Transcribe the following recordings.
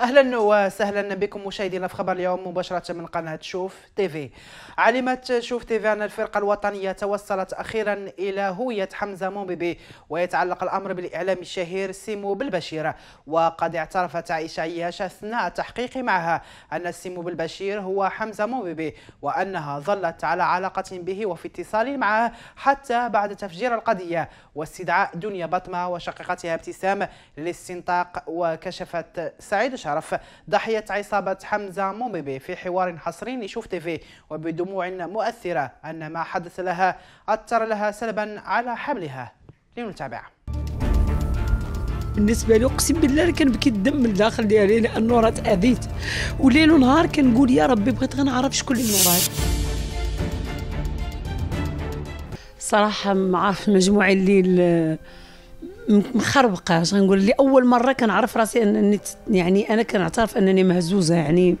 أهلا وسهلا بكم مشاهدينا في خبر اليوم مباشرة من قناة شوف تيفي علمت شوف تيفي أن الفرقة الوطنية توصلت أخيرا إلى هوية حمزة مومبيبي ويتعلق الأمر بالاعلامي الشهير سيمو بالبشير. وقد اعترفت عائشة عياش أثناء التحقيق معها أن سيمو بالبشير هو حمزة مومبيبي وأنها ظلت على علاقة به وفي اتصال معه حتى بعد تفجير القضية. واستدعاء دنيا بطمة وشقيقتها ابتسام للاستنطاق وكشفت سعيد شرف. ضحية عصابة حمزة مومبيبي في حوار حصري لشوف تيفي وبدموع مؤثرة أن ما حدث لها أثر لها سلبا على حملها. لنتابع. بالنسبة لي أقسم بالله كنبكي الدم من الداخل ديالي لأنه راه تاذيت وليل ونهار كنقول يا ربي بغيت غنعرف شكون اللي وراي صراحة ما عارف المجموعه اللي مخربقة. اش غنقول لي أول مرة كنعرف راسي انني يعني أنا كنعترف أنني مهزوزة يعني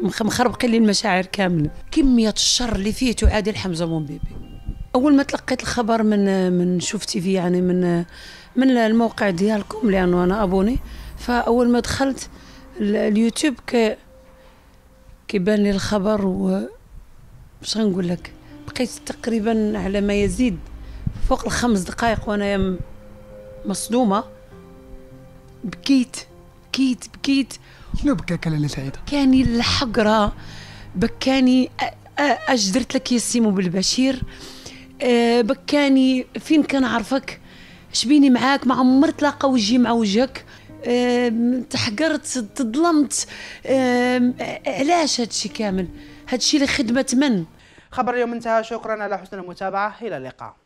مخربقين لي المشاعر كاملة. كمية الشر اللي فيه تعادل حمزة بيبي. أول ما تلقيت الخبر من من شفتي فيه يعني من من الموقع ديالكم لأنه أنا أبوني فأول ما دخلت اليوتيوب ك كيبان لي الخبر و باش غنقول لك؟ بقيت تقريبا على ما يزيد فوق الخمس دقائق وأنا مصدومة. بكيت بكيت بكيت. شنو بكاك لاله سعيده كاني الحقرة. بكاني أش درت لك يا سيمو بالبشير. بكاني فين كنعرفك؟ شبيني معاك؟ ما عمر تلاقى وجهي مع وجهك. تحقرت تظلمت. علاش هادشي كامل؟ هادشي لخدمة من؟ خبر اليوم انتهى. شكرا على حسن المتابعة. إلى اللقاء.